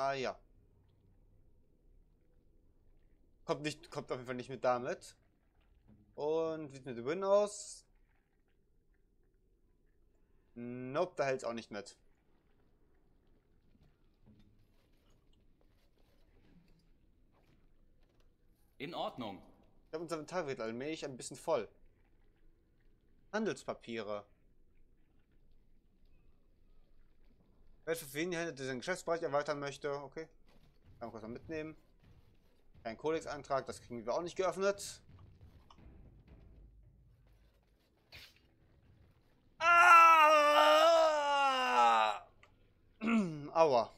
Ah ja. Kommt nicht, kommt auf jeden Fall nicht mit damit. Und wie sieht mit Win aus? Nope, da hält es auch nicht mit. In Ordnung. Ich habe unser Inventar wird allmählich ein bisschen voll. Handelspapiere. Für wen hier diesen Geschäftsbereich erweitern möchte, okay. Kann kurz mal mitnehmen. Kein Kodex-Eintrag, das kriegen wir auch nicht geöffnet. Ah! Aua.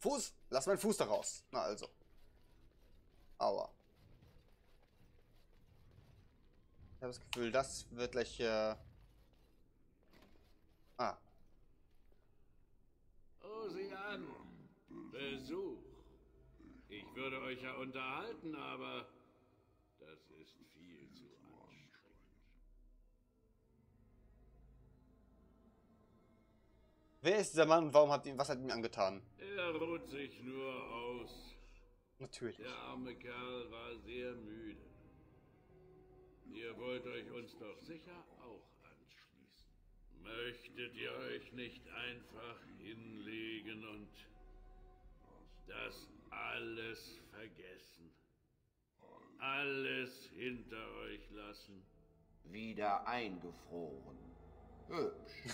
Fuß! Lass meinen Fuß da raus. Na also. Aua. Ich habe das Gefühl, das wird gleich... Äh ah. Oh, sieh an. Besuch. Ich würde euch ja unterhalten, aber das ist viel zu anstrengend. Wer ist dieser Mann und warum hat ihn, was hat ihm angetan? Er ruht sich nur aus. Natürlich. Der arme Kerl war sehr müde. Ihr wollt euch uns doch sicher. Möchtet ihr euch nicht einfach hinlegen und das alles vergessen? Alles hinter euch lassen? Wieder eingefroren. Hübsch.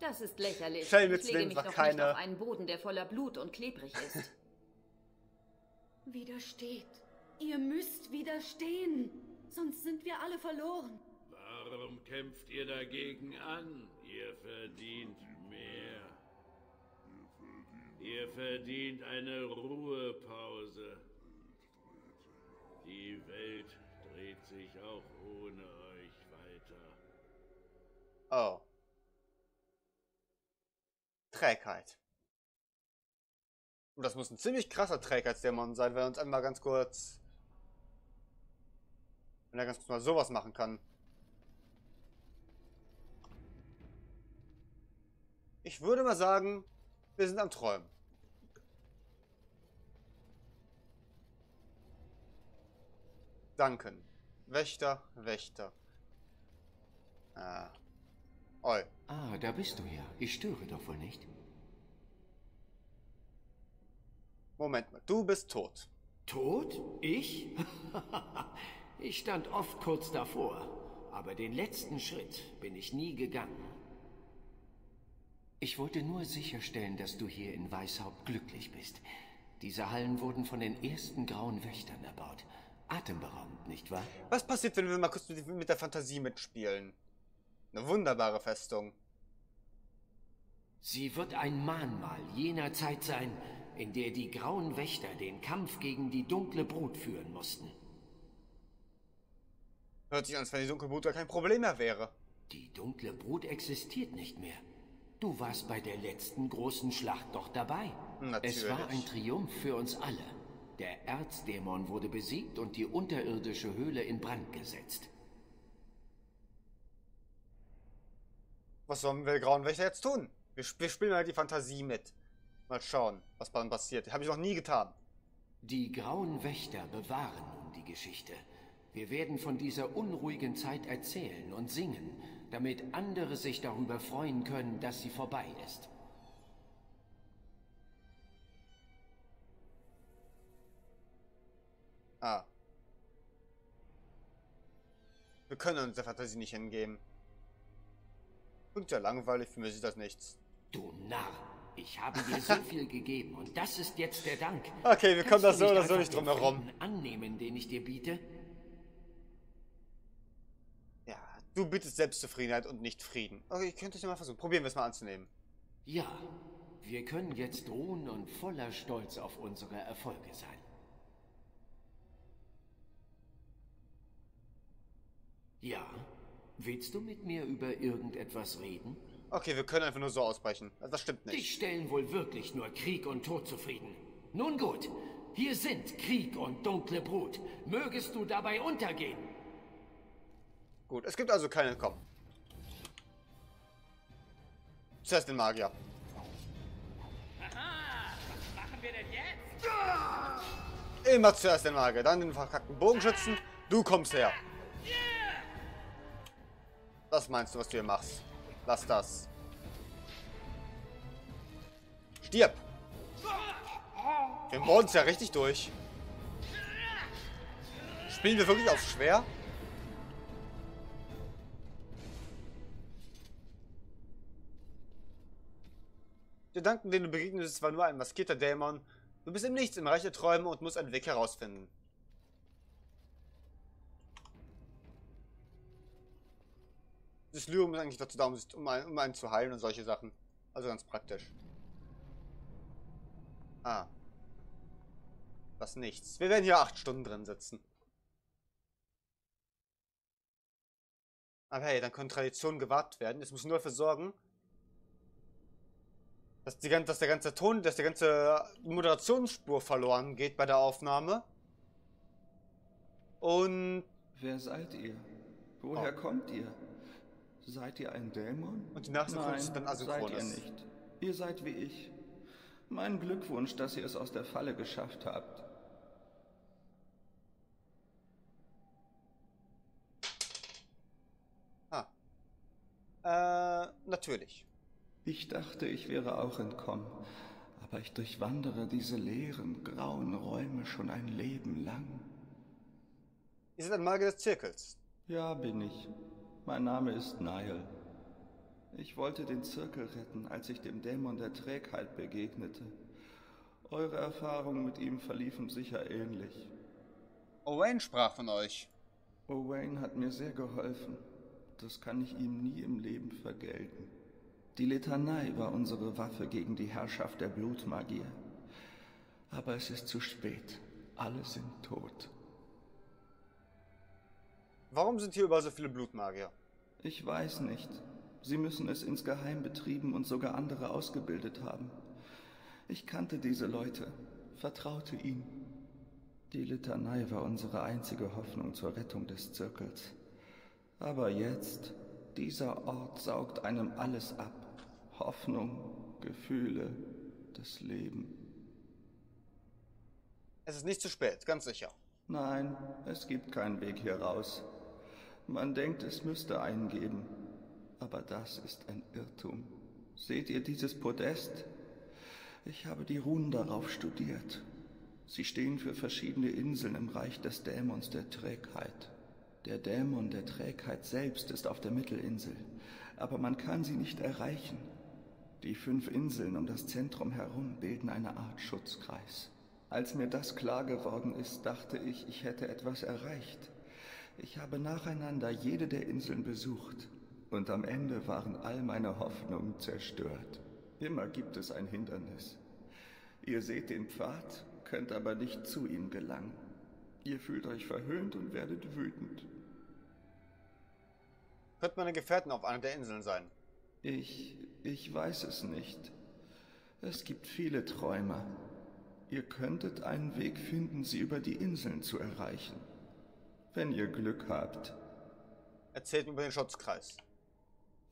Das ist lächerlich. Ich lege mich war doch nicht keine- auf einen Boden, der voller Blut und klebrig ist. Widersteht. Ihr müsst widerstehen. Sonst sind wir alle verloren. Warum kämpft ihr dagegen an? Ihr verdient mehr. Ihr verdient eine Ruhepause. Die Welt dreht sich auch ohne euch weiter. Oh. Trägheit. Und das muss ein ziemlich krasser Trägheitsdämon sein, wenn er uns einmal ganz kurz... Wenn er ganz kurz mal sowas machen kann. Ich würde mal sagen, wir sind am Träumen. Danken. Wächter, Wächter. Ah. Oi. Ah, da bist du ja. Ich störe doch wohl nicht. Moment mal, du bist tot. Tot? Ich? ich stand oft kurz davor, aber den letzten Schritt bin ich nie gegangen. Ich wollte nur sicherstellen, dass du hier in Weißhaupt glücklich bist. Diese Hallen wurden von den ersten grauen Wächtern erbaut. Atemberaubend, nicht wahr? Was passiert, wenn wir mal kurz mit, der Fantasie mitspielen? Eine wunderbare Festung. Sie wird ein Mahnmal jener Zeit sein, in der die grauen Wächter den Kampf gegen die dunkle Brut führen mussten. Hört sich an, als wenn die Dunkelbrut gar kein Problem mehr wäre. Die dunkle Brut existiert nicht mehr. Du warst bei der letzten großen Schlacht doch dabei. Natürlich. Es war ein Triumph für uns alle. Der Erzdämon wurde besiegt und die unterirdische Höhle in Brand gesetzt. Was sollen wir Grauen Wächter jetzt tun? Wir, wir spielen halt die Fantasie mit. Mal schauen, was dann passiert. Habe ich noch nie getan. Die grauen Wächter bewahren nun die Geschichte. Wir werden von dieser unruhigen Zeit erzählen und singen, damit andere sich darüber freuen können, dass sie vorbei ist. Ah. Wir können uns der Fantasie nicht hingeben. Klingt ja langweilig, für mich ist das nichts. Du Narr, ich habe dir so viel gegeben und das ist jetzt der Dank. Okay, wir kommen Kannst da du so oder so nicht drum herum. Annehmen, den ich dir biete? Ja, du bittest Selbstzufriedenheit und nicht Frieden. Okay, ich könnte es ja mal versuchen. Probieren wir es mal anzunehmen. Ja, wir können jetzt ruhen und voller Stolz auf unsere Erfolge sein. Ja, willst du mit mir über irgendetwas reden? Okay, wir können einfach nur so ausbrechen. Das stimmt nicht. Dich stellen wohl wirklich nur Krieg und Tod zufrieden. Nun gut, hier sind Krieg und dunkle Brut. Mögest du dabei untergehen? Gut, es gibt also keinen Komm. Zuerst den Magier. Machen wir denn jetzt? Immer zuerst den Magier, dann den verkackten Bogenschützen. Du kommst her. Was meinst du, was du hier machst? Lass das. Stirb! Wir bohren uns ja richtig durch. Spielen wir wirklich auf schwer? Gedanken, den du begegnest, war nur ein maskierter Dämon. Du bist im Nichts, im Reich der Träume und musst einen Weg herausfinden. Das Lyrium ist eigentlich dazu da, um, um, einen, um einen zu heilen und solche Sachen. Also ganz praktisch. Ah. Das nichts. Wir werden hier acht Stunden drin sitzen. Aber hey, dann können Traditionen gewahrt werden. Es muss nur dafür sorgen, dass, die, dass der ganze Ton, dass der ganze Moderationsspur verloren geht bei der Aufnahme. Und, Wer seid ihr? Woher kommt ihr? Seid ihr ein Dämon? Und die Nachsynchron ist dann asynchron seid ihr nicht. Ihr seid wie ich. Mein Glückwunsch, dass ihr es aus der Falle geschafft habt. ah. Äh, natürlich. Ich dachte, ich wäre auch entkommen, aber ich durchwandere diese leeren, grauen Räume schon ein Leben lang. Ihr seid ein Magier des Zirkels. Ja, bin ich. Mein Name ist Niall. Ich wollte den Zirkel retten, als ich dem Dämon der Trägheit begegnete. Eure Erfahrungen mit ihm verliefen sicher ähnlich. Owain sprach von euch. Owain hat mir sehr geholfen. Das kann ich ihm nie im Leben vergelten. Die Litanei war unsere Waffe gegen die Herrschaft der Blutmagier. Aber es ist zu spät. Alle sind tot. Warum sind hier überall so viele Blutmagier? Ich weiß nicht. Sie müssen es insgeheim betrieben und sogar andere ausgebildet haben. Ich kannte diese Leute, vertraute ihnen. Die Litanei war unsere einzige Hoffnung zur Rettung des Zirkels. Aber jetzt, dieser Ort saugt einem alles ab. Hoffnung, Gefühle, das Leben. Es ist nicht zu spät, ganz sicher. Nein, es gibt keinen Weg hier raus. Man denkt, es müsste einen geben. Aber das ist ein Irrtum. Seht ihr dieses Podest? Ich habe die Runen darauf studiert. Sie stehen für verschiedene Inseln im Reich des Dämons der Trägheit. Der Dämon der Trägheit selbst ist auf der Mittelinsel, aber man kann sie nicht erreichen. Die fünf Inseln um das Zentrum herum bilden eine Art Schutzkreis. Als mir das klar geworden ist, dachte ich, ich hätte etwas erreicht. Ich habe nacheinander jede der Inseln besucht und am Ende waren all meine Hoffnungen zerstört. Immer gibt es ein Hindernis. Ihr seht den Pfad, könnt aber nicht zu ihm gelangen. Ihr fühlt euch verhöhnt und werdet wütend. Könnten meine Gefährten auf einer der Inseln sein. Ich, ich weiß es nicht. Es gibt viele Träumer. Ihr könntet einen Weg finden, sie über die Inseln zu erreichen. Wenn ihr Glück habt. Erzählt mir über den Schutzkreis.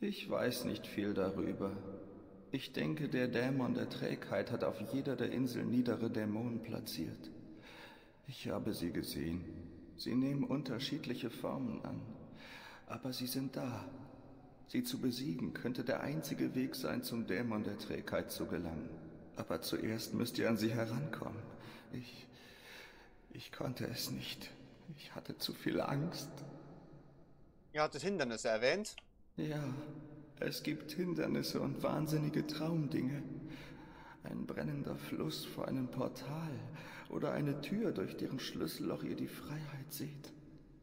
Ich weiß nicht viel darüber. Ich denke, der Dämon der Trägheit hat auf jeder der Inseln niedere Dämonen platziert. Ich habe sie gesehen. Sie nehmen unterschiedliche Formen an. Aber sie sind da. Sie zu besiegen könnte der einzige Weg sein, zum Dämon der Trägheit zu gelangen. Aber zuerst müsst ihr an sie herankommen. Ich. Ich konnte es nicht. Ich hatte zu viel Angst. Ihr hattet Hindernisse erwähnt. Ja, es gibt Hindernisse und wahnsinnige Traumdinge. Ein brennender Fluss vor einem Portal oder eine Tür, durch deren Schlüsselloch ihr die Freiheit seht.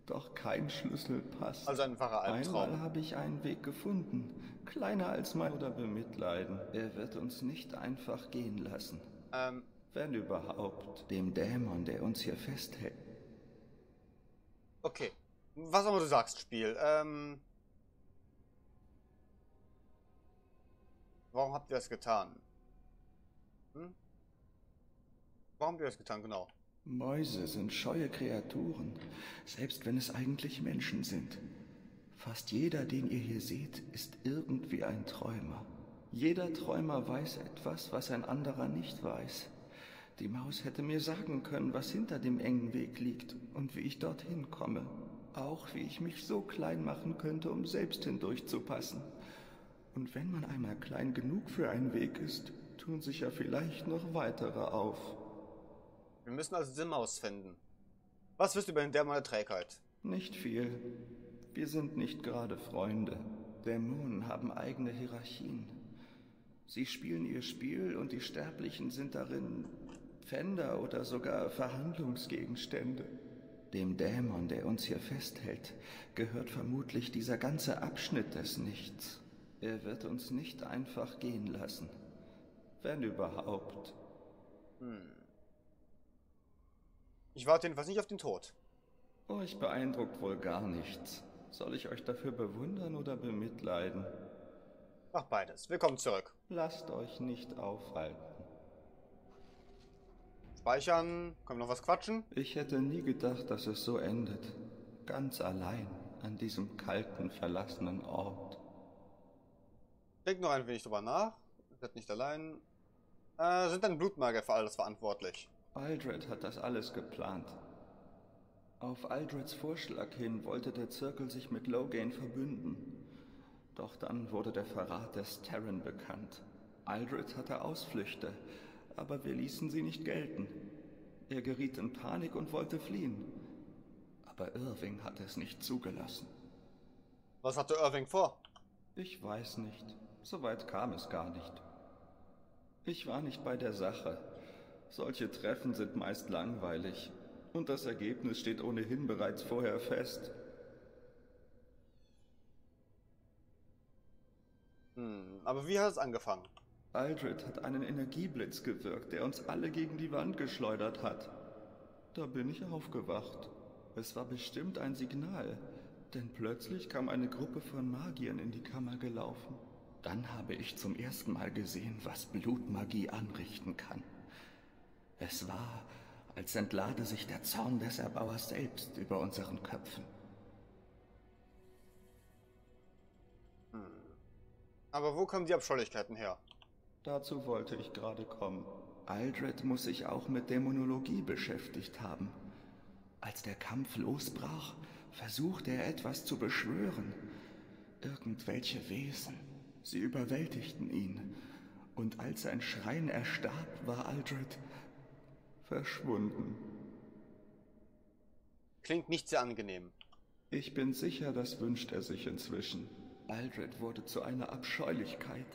Doch kein Schlüssel passt. Also ein wahrer Albtraum. Einmal habe ich einen Weg gefunden, kleiner als mein oder bemitleiden. Er wird uns nicht einfach gehen lassen. Ähm, Wenn überhaupt. Dem Dämon, der uns hier festhält. okay. Was auch immer du sagst, Spiel. Ähm. Warum habt ihr das getan? Hm? Warum habt ihr das getan, genau? Mäuse sind scheue Kreaturen, selbst wenn es eigentlich Menschen sind. Fast jeder, den ihr hier seht, ist irgendwie ein Träumer. Jeder Träumer weiß etwas, was ein anderer nicht weiß. Die Maus hätte mir sagen können, was hinter dem engen Weg liegt und wie ich dorthin komme. Auch wie ich mich so klein machen könnte, um selbst hindurchzupassen. Und wenn man einmal klein genug für einen Weg ist, tun sich ja vielleicht noch weitere auf. Wir müssen also diese Maus finden. Was wisst ihr über den Dämon der Trägheit? Nicht viel. Wir sind nicht gerade Freunde. Dämonen haben eigene Hierarchien. Sie spielen ihr Spiel und die Sterblichen sind darin Pfänder oder sogar Verhandlungsgegenstände. Dem Dämon, der uns hier festhält, gehört vermutlich dieser ganze Abschnitt des Nichts. Er wird uns nicht einfach gehen lassen. Wenn überhaupt. Ich warte jedenfalls nicht auf den Tod. Euch beeindruckt wohl gar nichts. Soll ich euch dafür bewundern oder bemitleiden? Ach, beides. Willkommen zurück. Lasst euch nicht aufhalten. Speichern. Können wir noch was quatschen? Ich hätte nie gedacht, dass es so endet. Ganz allein an diesem kalten, verlassenen Ort. Denkt noch ein wenig drüber nach. Ihr seid nicht allein. Äh, sind dann Blutmagier für alles verantwortlich? Aldred hat das alles geplant. Auf Aldreds Vorschlag hin wollte der Zirkel sich mit Loghain verbünden. Doch dann wurde der Verrat des Terran bekannt. Aldred hatte Ausflüchte, aber wir ließen sie nicht gelten. Er geriet in Panik und wollte fliehen. Aber Irving hat es nicht zugelassen. Was hatte Irving vor? Ich weiß nicht. Soweit kam es gar nicht. Ich war nicht bei der Sache. Solche Treffen sind meist langweilig. Und das Ergebnis steht ohnehin bereits vorher fest. Hm, aber wie hat es angefangen? Aldred hat einen Energieblitz gewirkt, der uns alle gegen die Wand geschleudert hat. Da bin ich aufgewacht. Es war bestimmt ein Signal, denn plötzlich kam eine Gruppe von Magiern in die Kammer gelaufen. Dann habe ich zum ersten Mal gesehen, was Blutmagie anrichten kann. Es war, als entlade sich der Zorn des Erbauers selbst über unseren Köpfen. Aber wo kommen die Abscheulichkeiten her? Dazu wollte ich gerade kommen. Aldred muss sich auch mit Dämonologie beschäftigt haben. Als der Kampf losbrach, versuchte er etwas zu beschwören. Irgendwelche Wesen. Sie überwältigten ihn. Und als sein Schrein erstarb, war Aldred verschwunden. Klingt nicht sehr angenehm. Ich bin sicher, das wünscht er sich inzwischen. Aldred wurde zu einer Abscheulichkeit.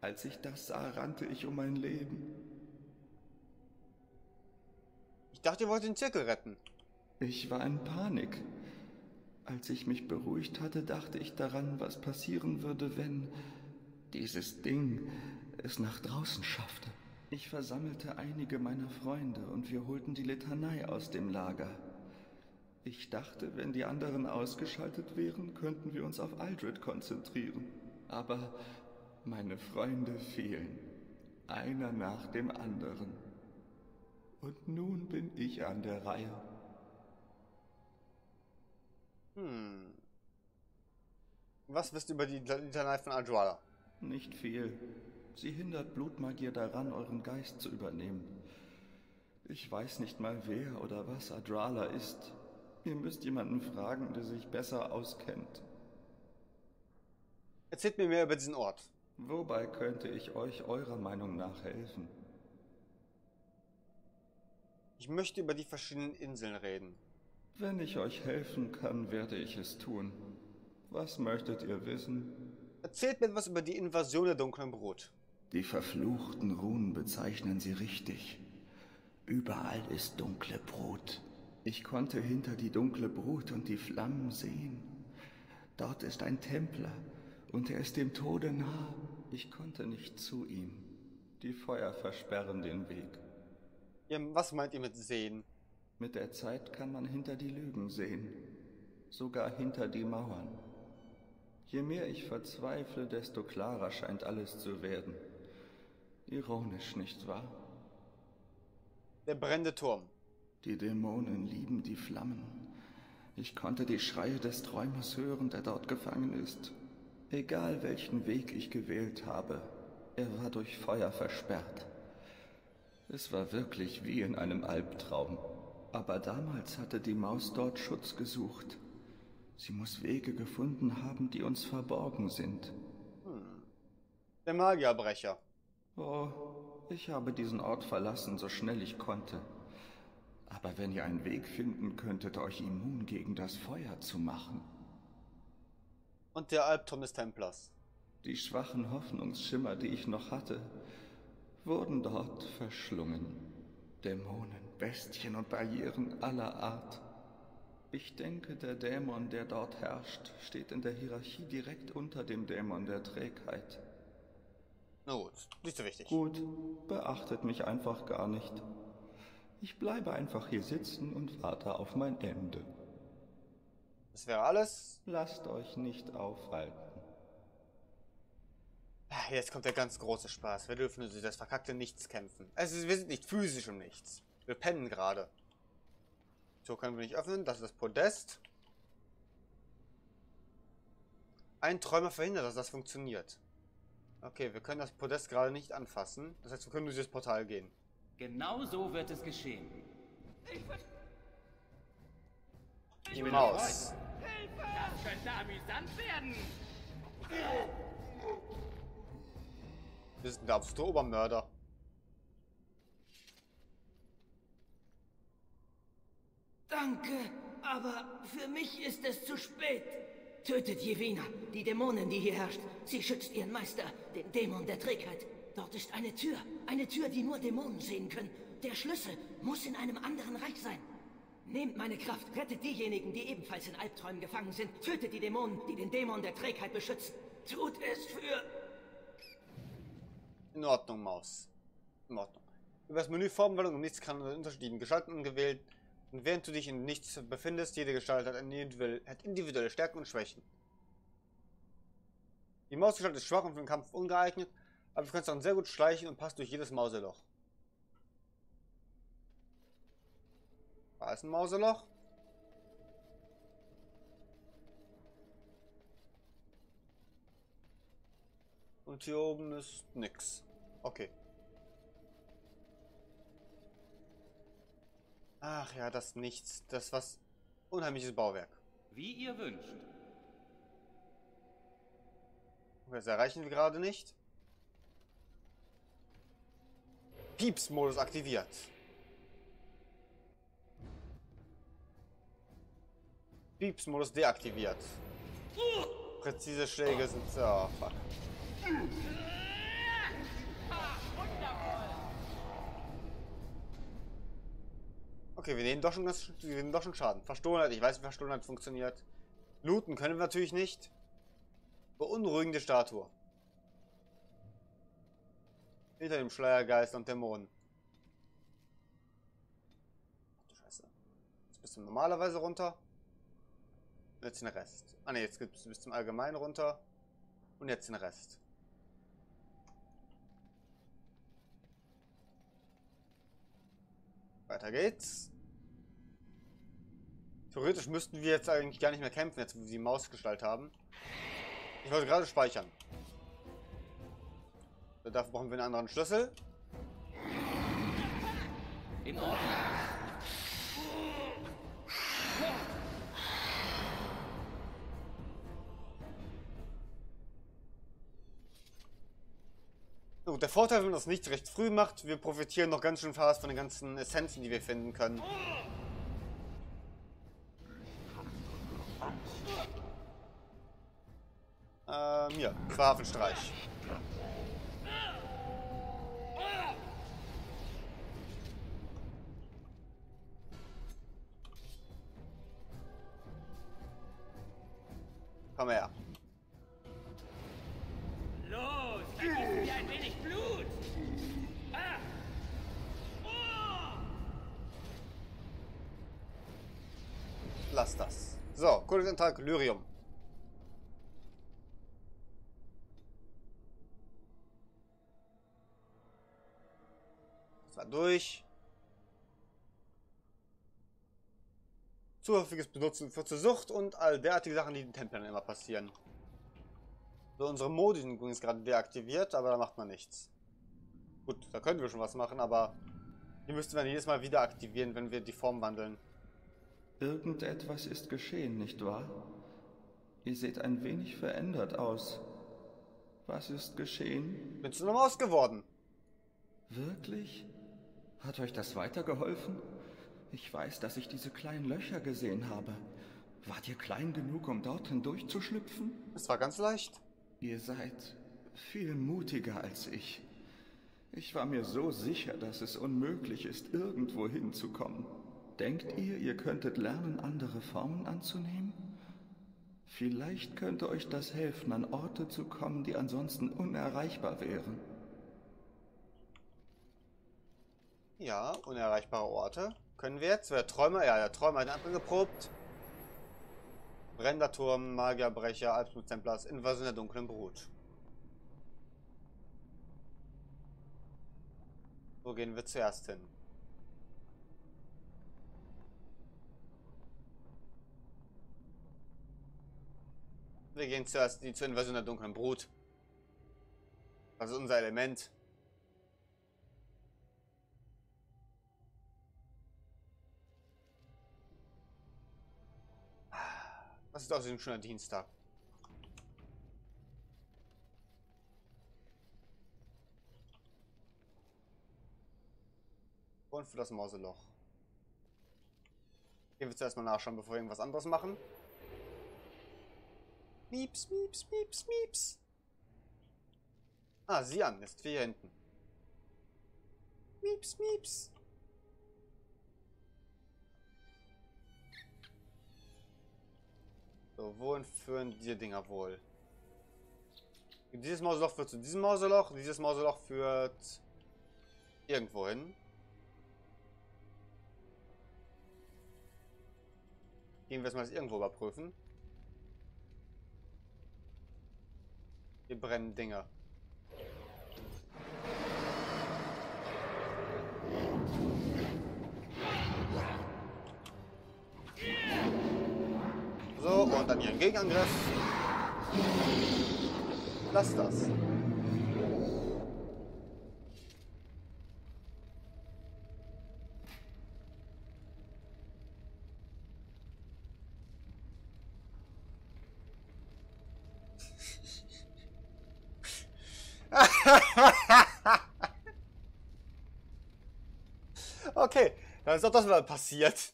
Als ich das sah, rannte ich um mein Leben. Ich dachte, ihr wollt den Zirkel retten. Ich war in Panik. Als ich mich beruhigt hatte, dachte ich daran, was passieren würde, wenn dieses Ding es nach draußen schaffte. Ich versammelte einige meiner Freunde und wir holten die Litanei aus dem Lager. Ich dachte, wenn die anderen ausgeschaltet wären, könnten wir uns auf Aldred konzentrieren. Aber meine Freunde fielen, einer nach dem anderen. Und nun bin ich an der Reihe. Hm. Was wisst ihr über die Litanei von Adjuala? Nicht viel. Sie hindert Blutmagier daran, euren Geist zu übernehmen. Ich weiß nicht mal, wer oder was Adrala ist. Ihr müsst jemanden fragen, der sich besser auskennt. Erzählt mir mehr über diesen Ort. Wobei könnte ich euch eurer Meinung nach helfen? Ich möchte über die verschiedenen Inseln reden. Wenn ich euch helfen kann, werde ich es tun. Was möchtet ihr wissen? Erzählt mir etwas über die Invasion der dunklen Brut. Die verfluchten Runen bezeichnen sie richtig. Überall ist dunkle Brut. Ich konnte hinter die dunkle Brut und die Flammen sehen. Dort ist ein Templer und er ist dem Tode nah. Ich konnte nicht zu ihm. Die Feuer versperren den Weg. Ja, was meint ihr mit sehen? Mit der Zeit kann man hinter die Lügen sehen, sogar hinter die Mauern. Je mehr ich verzweifle, desto klarer scheint alles zu werden. Ironisch, nicht wahr? Der brennende Turm. Die Dämonen lieben die Flammen. Ich konnte die Schreie des Träumers hören, der dort gefangen ist. Egal welchen Weg ich gewählt habe, er war durch Feuer versperrt. Es war wirklich wie in einem Albtraum. Aber damals hatte die Maus dort Schutz gesucht. Sie muss Wege gefunden haben, die uns verborgen sind. Der Magierbrecher. Oh, ich habe diesen Ort verlassen, so schnell ich konnte. Aber wenn ihr einen Weg finden könntet, euch immun gegen das Feuer zu machen. Und der Albtraum des Templers. Die schwachen Hoffnungsschimmer, die ich noch hatte, wurden dort verschlungen. Dämonen, Bestien und Barrieren aller Art. Ich denke, der Dämon, der dort herrscht, steht in der Hierarchie direkt unter dem Dämon der Trägheit. Na gut, nicht so wichtig. Gut, beachtet mich einfach gar nicht. Ich bleibe einfach hier sitzen und warte auf mein Ende. Das wäre alles. Lasst euch nicht aufhalten. Ah, Jetzt kommt der ganz große Spaß. Wir dürfen durch das verkackte Nichts kämpfen. Also wir sind nicht physisch um nichts. Wir pennen gerade. So können wir nicht öffnen. Das ist das Podest. Ein Träumer verhindert, dass das funktioniert. Okay, wir können das Podest gerade nicht anfassen. Das heißt, wir können durch das Portal gehen. Genau so wird es geschehen. Die Maus. Das könnte amüsant werden. Wir sind der absolute Obermörder. Danke, aber für mich ist es zu spät. Tötet Jevina, die Dämonin, die hier herrscht. Sie schützt ihren Meister, den Dämon der Trägheit. Dort ist eine Tür, eine Tür, die nur Dämonen sehen können. Der Schlüssel muss in einem anderen Reich sein. Nehmt meine Kraft, rettet diejenigen, die ebenfalls in Albträumen gefangen sind. Tötet die Dämonen, die den Dämon der Trägheit beschützen. Tut es für... In Ordnung, Maus. In Ordnung. Über das Menü Formwählung und nichts kann unter unterschiedlichen Gestalten gewählt. Und während du dich in nichts befindest, jede Gestalt hat, hat individuelle Stärken und Schwächen. Die Mausgestalt ist schwach und für den Kampf ungeeignet, aber du kannst dann sehr gut schleichen und passt durch jedes Mauseloch. Da ist ein Mauseloch. Und hier oben ist nix. Okay. Ach ja, das Nichts. Das was unheimliches Bauwerk. Wie ihr wünscht. Das erreichen wir gerade nicht. Pieps-Modus aktiviert. Pieps-Modus deaktiviert. Präzise Schläge sind... Oh, fuck. Okay, wir nehmen doch schon, das, wir nehmen doch schon Schaden. Verstohlenheit, ich weiß, wie Verstohlenheit funktioniert. Looten können wir natürlich nicht. Beunruhigende Statue. Hinter dem Schleiergeist und Dämonen. Ach du Scheiße. Jetzt bist du normalerweise runter. Und jetzt den Rest. Ah ne, jetzt gibt's bis zum Allgemeinen runter. Und jetzt den Rest. Weiter geht's. Theoretisch müssten wir jetzt eigentlich gar nicht mehr kämpfen, jetzt wo wir die Mausgestalt haben. Ich wollte gerade speichern. Dafür brauchen wir einen anderen Schlüssel. In Ordnung. Gut, der Vorteil, wenn man das nicht recht früh macht, wir profitieren noch ganz schön fast von den ganzen Essenzen, die wir finden können. Ähm, hier, Waffenstreich. Komm her. Kodesantrag Lyrium. Das war durch. Zu häufiges Benutzen führt zur Sucht und all derartige Sachen, die den Templern immer passieren. So, unsere Modi sind übrigens gerade deaktiviert, aber da macht man nichts. Gut, da können wir schon was machen, aber die müssten wir jedes Mal wieder aktivieren, wenn wir die Form wandeln. Irgendetwas ist geschehen, nicht wahr? Ihr seht ein wenig verändert aus. Was ist geschehen? Bin zu einer Maus geworden. Wirklich? Hat euch das weitergeholfen? Ich weiß, dass ich diese kleinen Löcher gesehen habe. Wart ihr klein genug, um dort hindurchzuschlüpfen? Es war ganz leicht. Ihr seid viel mutiger als ich. Ich war mir so sicher, dass es unmöglich ist, irgendwo hinzukommen. Denkt ihr, ihr könntet lernen, andere Formen anzunehmen? Vielleicht könnte euch das helfen, an Orte zu kommen, die ansonsten unerreichbar wären. Ja, unerreichbare Orte. Können wir jetzt? Wer Träumer? Ja, der Träumer hat abgeprobt. Brenderturm, Magierbrecher, Albsmuth-Templars, Invasion der dunklen Brut. Wo gehen wir zuerst hin? Wir gehen zuerst die zur Invasion der dunklen Brut. Das ist unser Element. Was ist außerdem schon ein Dienstag? Und für das Mauseloch. Gehen wir zuerst mal nachschauen, bevor wir irgendwas anderes machen. Mieps, mieps, mieps, mieps. Ah, sieh an, ist hier hinten. Mieps, mieps. So, wohin führen die Dinger wohl? Dieses Mauseloch führt zu diesem Mauseloch, dieses Mauseloch führt irgendwo hin. Gehen wir es mal irgendwo überprüfen. Hier brennen Dinger. So, und dann hier ein Gegenangriff. Lass das. okay, dann ist doch das mal passiert.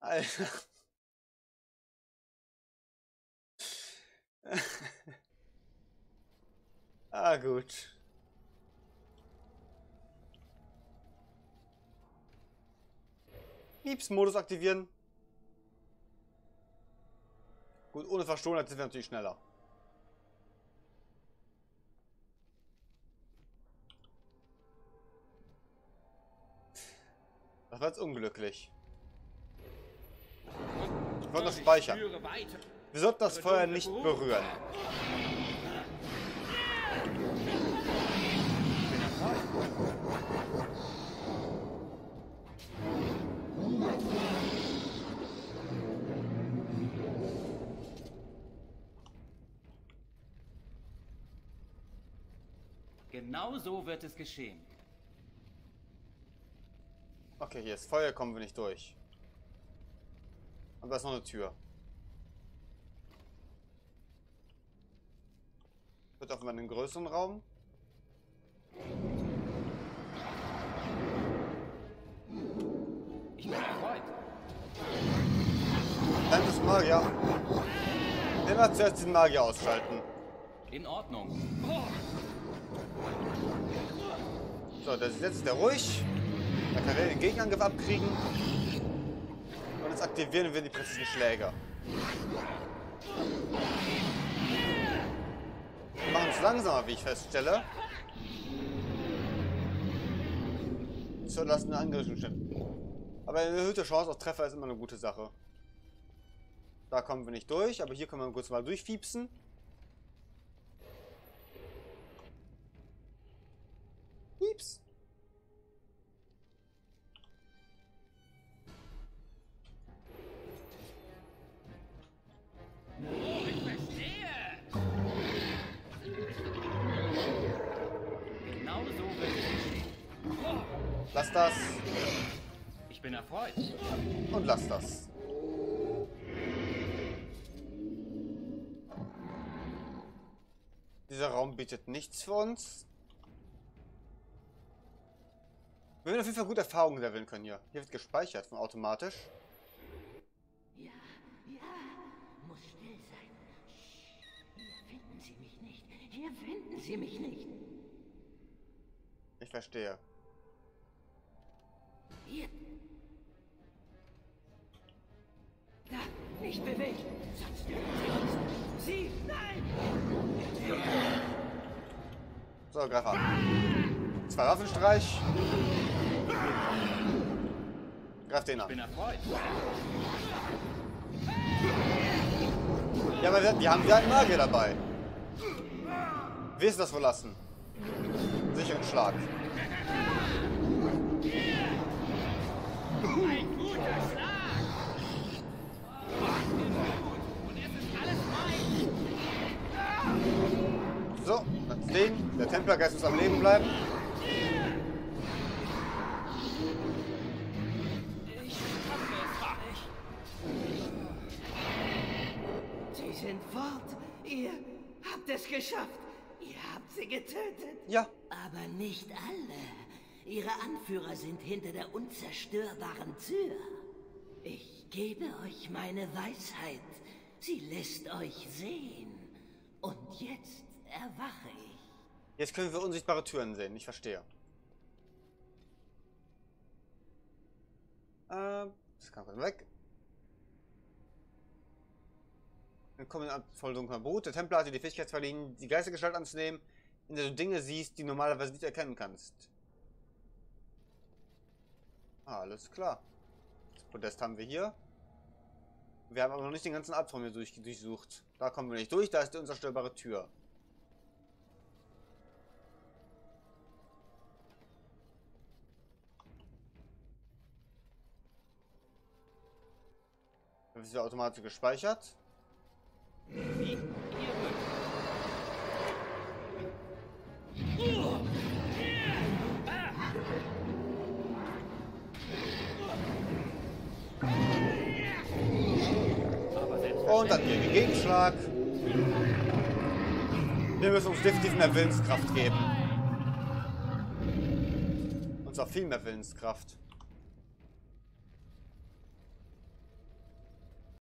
Alter. ah, gut. Piepsmodus aktivieren. Gut, ohne Verstohlenheit sind wir natürlich schneller. Das war jetzt unglücklich. Ich wollte noch speichern. Wir sollten das Feuer nicht berühren. Genau so wird es geschehen. Okay, hier ist Feuer, kommen wir nicht durch. Aber da ist noch eine Tür. Wird auf einen größeren Raum. Ich bin erfreut. Dann ist Magier. Immer zuerst den Magier ausschalten. In Ordnung. So, das ist jetzt der ruhig. Da kann er den Gegenangriff abkriegen. Und jetzt aktivieren wir die präzisen Schläge. Wir machen es langsamer, wie ich feststelle. Zu lassen Angriff stimmt. Aber eine erhöhte Chance auf Treffer ist immer eine gute Sache. Da kommen wir nicht durch, aber hier können wir kurz mal durchfiepsen. Pieps. Oh, ich verstehe. Genau so wird es Lass das. Ich bin erfreut. Und lass das. Dieser Raum bietet nichts für uns. Wir werden auf jeden Fall gut Erfahrungen leveln können hier. Hier wird gespeichert, von automatisch. Hier finden Sie mich nicht. Ich verstehe. Hier. Da, nicht bewegen, sonst Sie uns. Sie, nein! So, greif an. Zwei Waffenstreich. Greif den Ich bin an. erfreut. Ja, aber wir, die haben ja einen Magier dabei. Wie ist das wohl lassen? Sicheren Schlag. So, das Ding. Der Templergeist muss am Leben bleiben. Sie sind fort. Ihr habt es geschafft. Ihr habt sie getötet. Ja, Aber nicht alle. Ihre Anführer sind hinter der unzerstörbaren Tür. Ich gebe euch meine Weisheit. Sie lässt euch sehen. Und jetzt erwache ich. jetzt können wir unsichtbare Türen sehen. Ich verstehe. Ähm, das kann man weg. Willkommen in voll dunkler Brut. Der Templer hat dir die Fähigkeit verliehen, die Geistergestalt anzunehmen, in der du Dinge siehst, die normalerweise nicht erkennen kannst. Alles klar. Das Podest haben wir hier. Wir haben aber noch nicht den ganzen Albtraum hier durch, durchsucht. Da kommen wir nicht durch, da ist die unzerstörbare Tür. Das ist automatisch gespeichert. Und dann den Gegenschlag. Wir müssen uns definitiv mehr Willenskraft geben. Und zwar viel mehr Willenskraft.